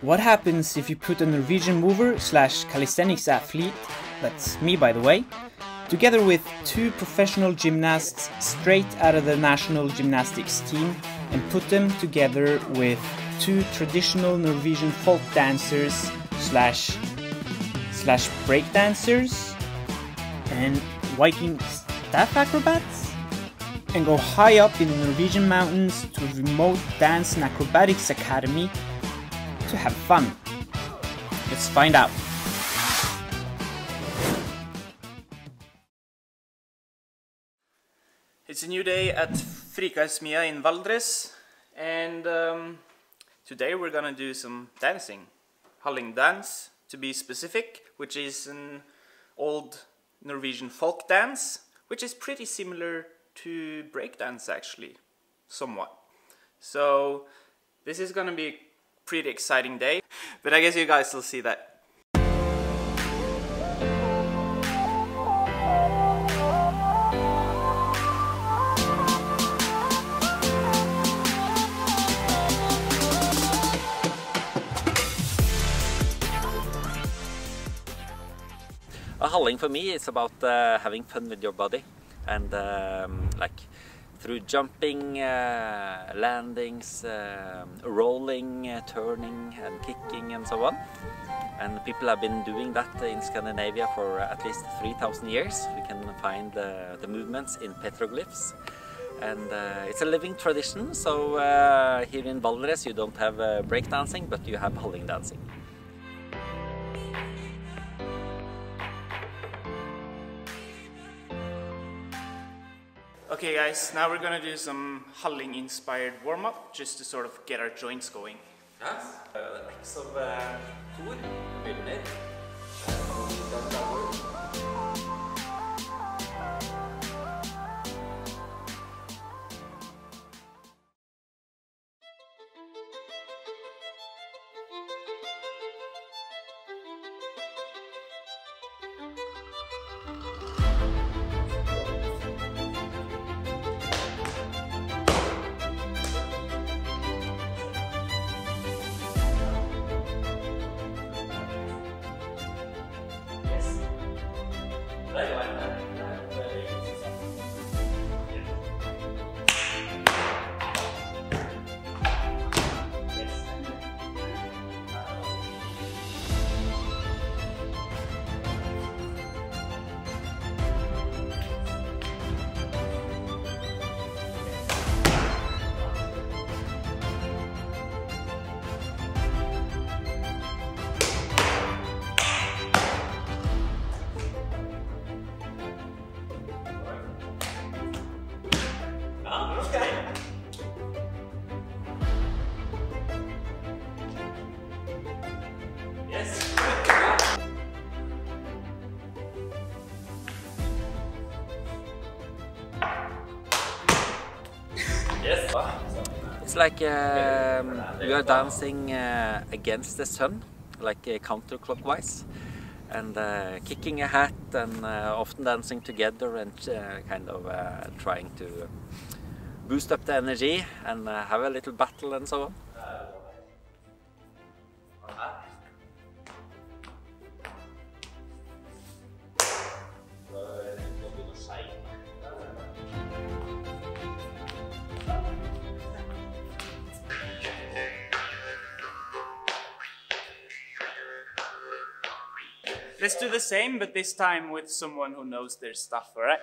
What happens if you put a Norwegian mover slash calisthenics athlete, that's me by the way, together with two professional gymnasts straight out of the national gymnastics team and put them together with two traditional Norwegian folk dancers slash slash break dancers and Viking staff acrobats and go high up in the Norwegian mountains to a remote dance and acrobatics academy to have fun. Let's find out. It's a new day at Frikarsmia in Valdres and um, today we're gonna do some dancing. Halling dance to be specific, which is an old Norwegian folk dance, which is pretty similar to breakdance actually, somewhat. So this is gonna be pretty exciting day. But I guess you guys will see that. A halling for me is about uh, having fun with your body and um, like through jumping, uh, landings, um, rolling, uh, turning and kicking and so on. And people have been doing that in Scandinavia for at least 3000 years. We can find the movements in petroglyphs. And uh, it's a living tradition, so uh, here in Valdres you don't have uh, breakdancing, but you have halling dancing. Okay guys, now we're gonna do some Halling inspired warm-up just to sort of get our joints going. Uh, uh, 台湾。Like uh, we are dancing uh, against the sun, like uh, counterclockwise, and uh, kicking a hat and uh, often dancing together and uh, kind of uh, trying to boost up the energy and have a little battle and so on. Let's do the same, but this time with someone who knows their stuff, alright?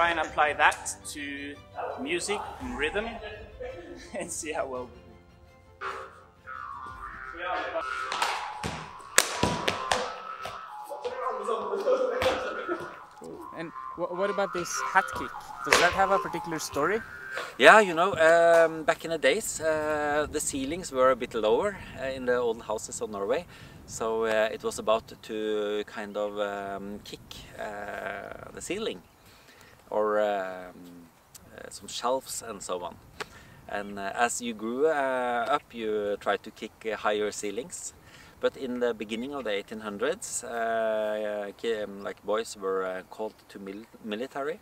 Try and apply that to music and rhythm and see how well. And wh- what about this hat kick? Does that have a particular story? Yeah, you know, um, back in the days, uh, the ceilings were a bit lower uh, in the old houses of Norway. So uh, it was about to kind of um, kick uh, the ceiling or um, uh, some shelves and so on. And uh, as you grew uh, up, you tried to kick higher ceilings. But in the beginning of the 1800s, uh, ki- um, like boys were called to mil- military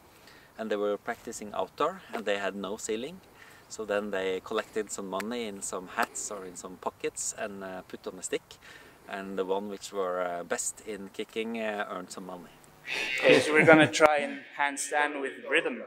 and they were practicing outdoor and they had no ceiling. So then they collected some money in some hats or in some pockets and uh, put on a stick. And the one which were uh, best in kicking uh, earned some money. So we're gonna try and handstand with rhythm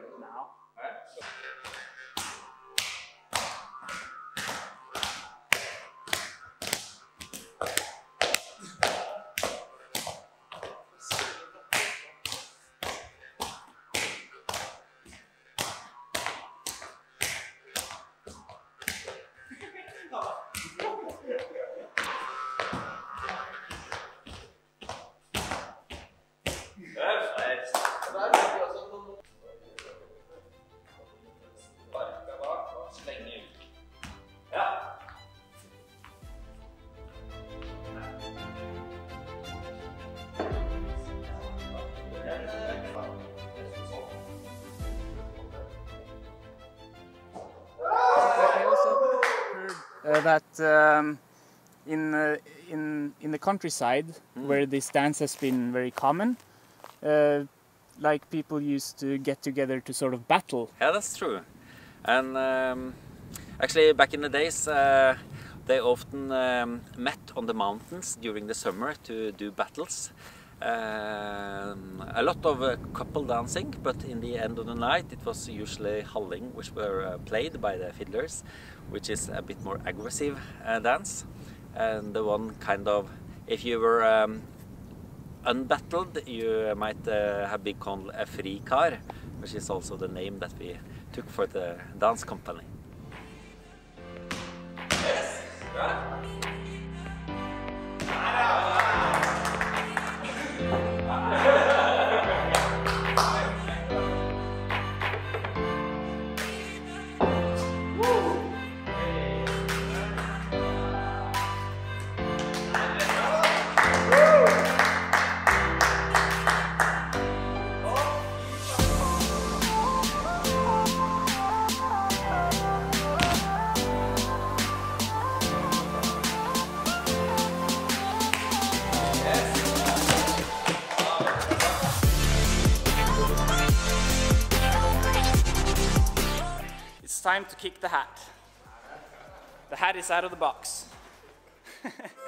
that um, in uh, in in the countryside where this dance has been very common, uh, like people used to get together to sort of battle. Yeah, that's true. And um, actually, back in the days, uh, they often um, met on the mountains during the summer to do battles. A lot of uh, couple dancing, but in the end of the night, it was usually halling, which were uh, played by the fiddlers, which is a bit more aggressive uh, dance. And the one kind of, if you were um, unbattled, you might uh, have been called a frikar, which is also the name that we took for the dance company. It's time to kick the hat. The hat is out of the box.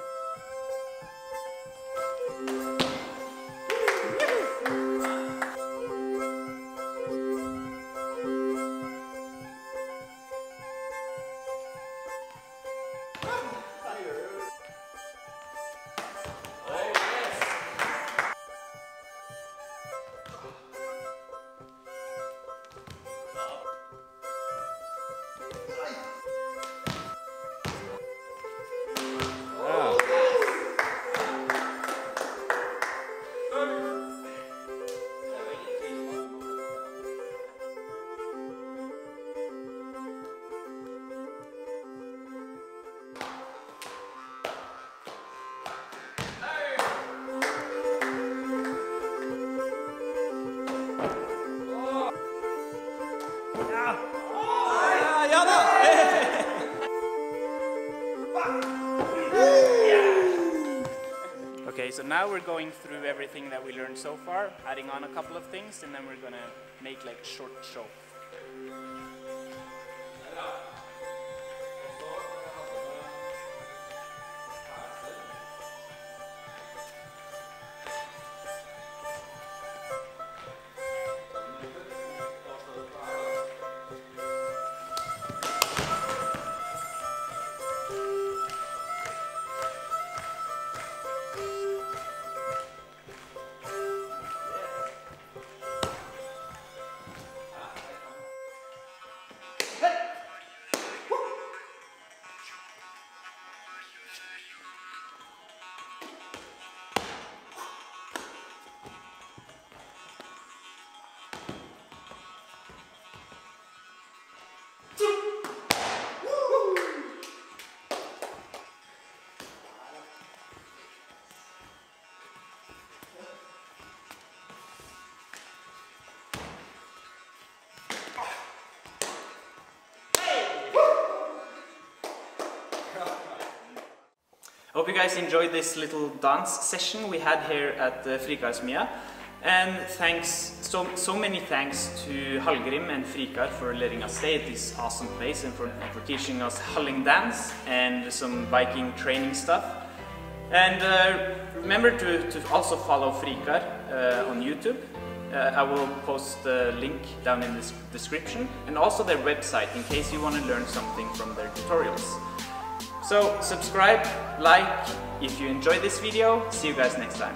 Okay, so now we're going through everything that we learned so far, adding on a couple of things, and then we're gonna make like short show. Hope you guys enjoyed this little dance session we had here at uh, Frikarsmia. And thanks, so, so many thanks to Hallgrim and Frikar for letting us stay at this awesome place and for, and for teaching us Halling dance and some Viking training stuff. And uh, remember to, to also follow Frikar uh, on YouTube. Uh, I will post the link down in the description and also their website in case you want to learn something from their tutorials. So subscribe, like if you enjoyed this video. See you guys next time.